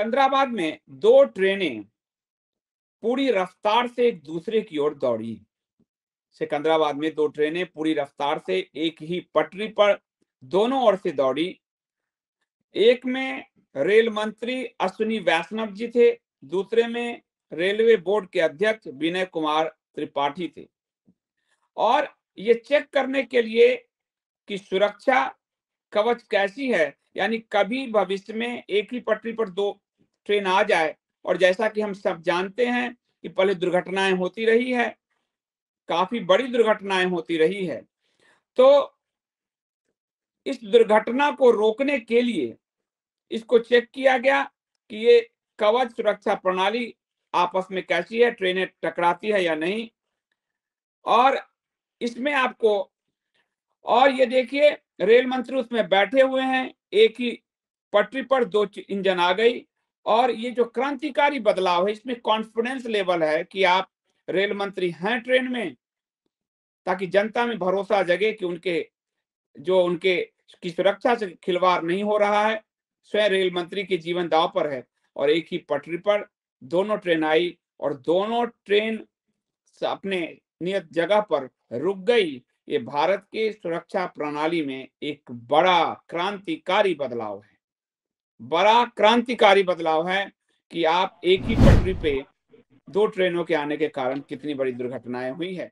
सिकंदराबाद में दो ट्रेनें पूरी रफ्तार से एक दूसरे की ओर दौड़ी। सिकंदराबाद में दो ट्रेनें पूरी रफ्तार से एक ही पटरी पर दोनों ओर से दौड़ी। एक में रेल मंत्री अश्विनी वैष्णव जी थे, दूसरे में रेलवे बोर्ड के अध्यक्ष विनय कुमार त्रिपाठी थे। और ये चेक करने के लिए कि सुरक्षा कवच कैसी है, यानी कभी भविष्य में एक ही पटरी पर दो ट्रेन आ जाए। और जैसा कि हम सब जानते हैं कि पहले दुर्घटनाएँ होती रही है, काफ़ी बड़ी दुर्घटनाएँ होती रही है। तो इस दुर्घटना को रोकने के लिए इसको चेक किया गया कि ये कवच सुरक्षा प्रणाली आपस में कैसी है, ट्रेनें टकराती है या नहीं। और इसमें आपको, और ये देखिए, रेल मंत्री उसमें बैठे हुए हैं, एक ही पटरी पर दो इंजन आ गई। और ये जो क्रांतिकारी बदलाव है, इसमें कॉन्फिडेंस लेवल है कि आप रेल मंत्री हैं ट्रेन में, ताकि जनता में भरोसा जगे कि उनके, जो उनके की सुरक्षा से खिलवाड़ नहीं हो रहा है, स्वयं रेल मंत्री के जीवन दाव पर है। और एक ही पटरी पर दोनों ट्रेन आई और दोनों ट्रेन अपने नियत जगह पर रुक गई। ये भारत के सुरक्षा प्रणाली में एक बड़ा क्रांतिकारी बदलाव है। बड़ा क्रांतिकारी बदलाव है कि आप एक ही पटरी पे दो ट्रेनों के आने के कारण कितनी बड़ी दुर्घटनाएँ हुई है।